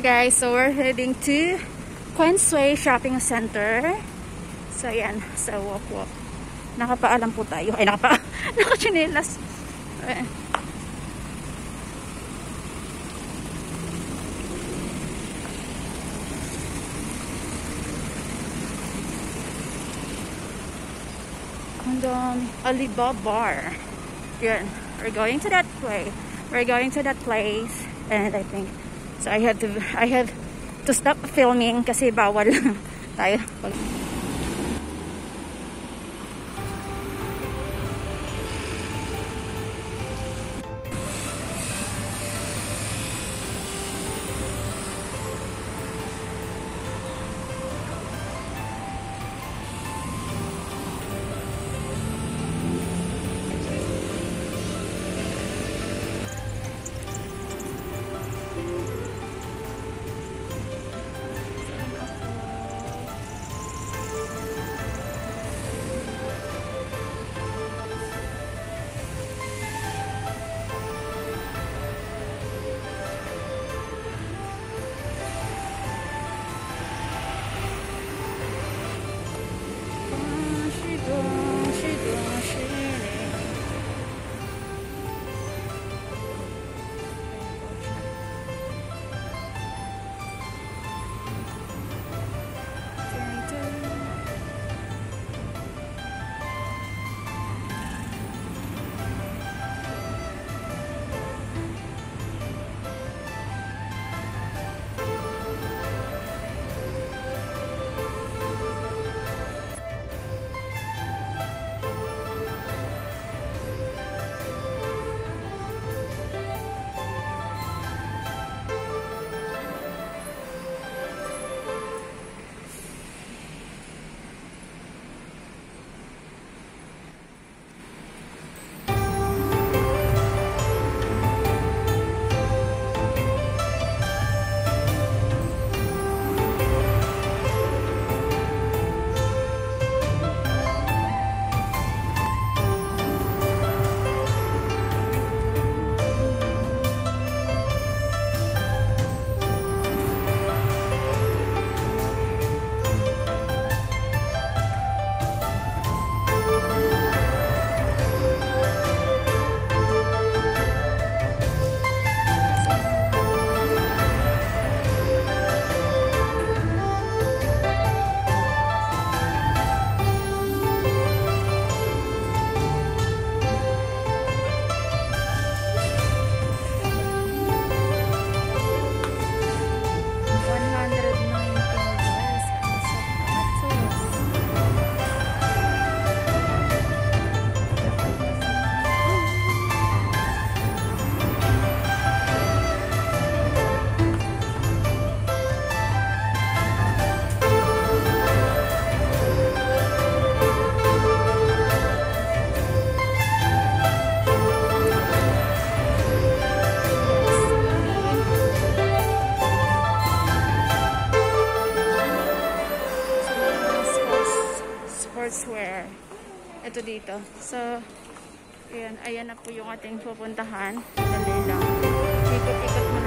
Guys, so we're heading to Queensway Shopping Center. So ayan, sa walk walk. Nakapaalam po tayo. Ay, nakapa nakachinelas. Ang dami. Alibaba Bar. Yun. We're going to that place. We're going to that place. And I think, so I had to, I had to stop filming kasi bawal tayo. Sportswear. Ito dito. So, ayan, ayan na po yung ating pupuntahan. Dali lang. Ikot-ikot muna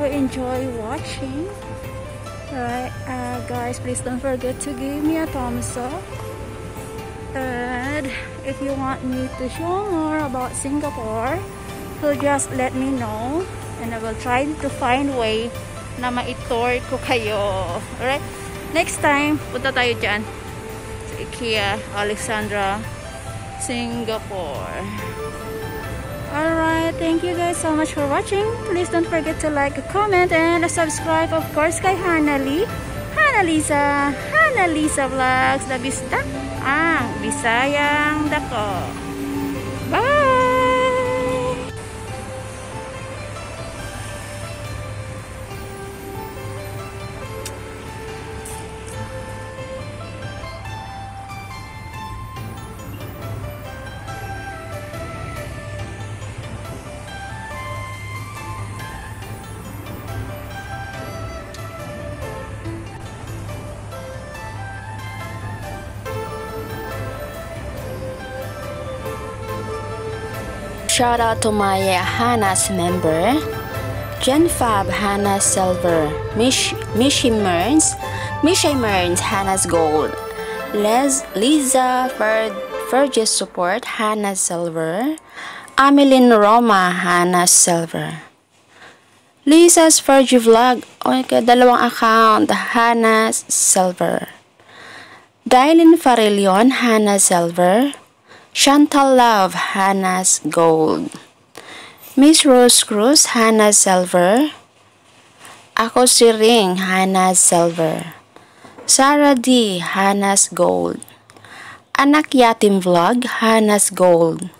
you enjoy watching. Alright, uh, guys, please don't forget to give me a thumbs up. And if you want me to show more about Singapore, so just let me know. And I will try to find way na ma-tour ko kayo. Alright? Next time, punta tayo dyan. Sa IKEA, Alexandra, Singapore. Alright, thank you guys so much for watching. Please don't forget to like, comment, and subscribe of course kay Hanali. Hanalisa, Hanalisa Vlogs, the Bista, ang Bisayang Dako. Bye! Shout out to my uh, Hannah's member, Jen Fab, Hannah Silver, Mish, Mishi Merns, Mishay Merns, Hannah's Gold, Les, Lisa Fer, Fergus Support, Hannah Silver, Amelin Roma, Hannah Silver. Lisa's Fergie Vlog, oh okay, dalawang account, Hannah Silver. Dylin Farilion, Hannah Silver. Chantal Love, Hannah's Gold. Miss Rose Cruz, Hannah Silver. Ako si Ring, Hannah Silver. Sarah D, Hannah's Gold. Anak Yatim Vlog, Hannah's Gold.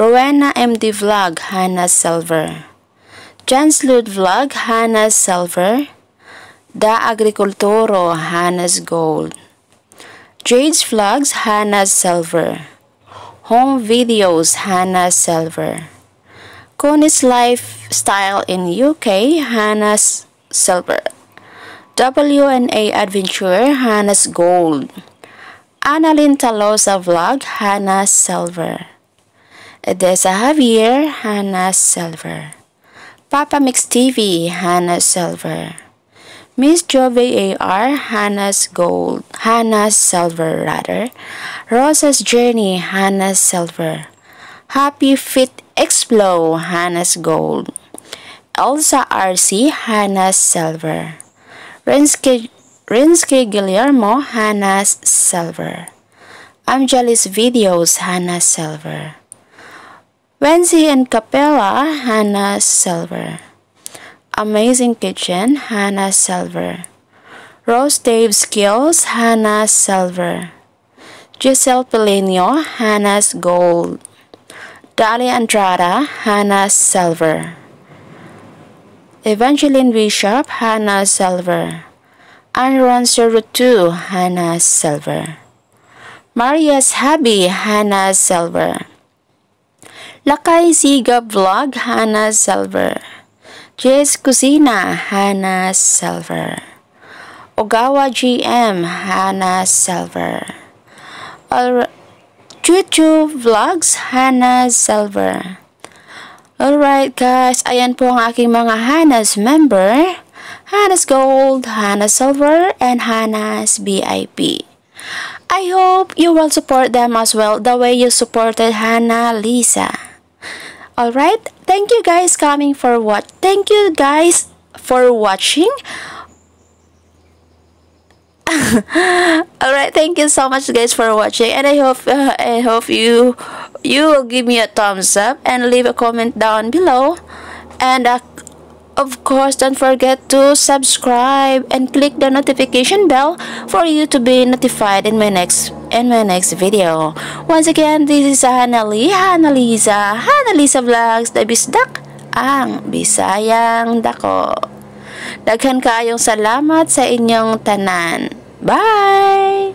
Rowena MD Vlog, Hannah's Silver. Jans Lud Vlog, Hannah's Silver. Da Agricultoro, Hannah's Gold. Jade's Vlogs, Hannah's Silver. Home Videos, Hannah Silver. Connie's Lifestyle in UK, Hannah Silver. WNA Adventure, Hannah's Gold. Annalyn Talosa Vlog, Hannah Silver. Edessa Javier, Hannah Silver. Papa Mix TV, Hannah Silver. Miss Jove AR, Hannah's Gold, Hannah's Silver rather. Rosa's Journey, Hannah's Silver. Happy Fit Explo, Hannah's Gold. Elsa RC, Hannah's Silver. Renske, Renske Guillermo, Hannah's Silver. Angelis Videos, Hannah's Silver. Wensi and Capella, Hannah's Silver. Amazing Kitchen, Hannah Silver. Rose Dave Skills, Hannah Silver. Giselle Pelenio, Hannah's Gold. Dali Andrada, Hannah Silver. Evangeline Bishop, Hannah Silver. Anron Serutu, Hannah Silver. Maria's Happy, Hannah Silver. Lakay Siga Vlog, Hannah Silver. Jess Kusina, Hannah Silver. Ogawa GM, Hannah Silver. Chuchu Vlogs, Hannah Silver. Alright guys, ayan po ang aking mga Hannah's member. Hannah's Gold, Hannah Silver, and Hannah's VIP. I hope you will support them as well the way you supported Hana Liza. Alright, thank you guys coming for what. Thank you guys for watching. Alright, thank you so much guys for watching and I hope uh, I hope you you will give me a thumbs up and leave a comment down below and uh, of course, don't forget to subscribe and click the notification bell for you to be notified in my next in my next video. Once again, this is Hanali, Hana Liza, Hanalisa Vlogs, the Bisdak, ang Bisayang Dako. Daghan kayong salamat sa inyong tanan. Bye!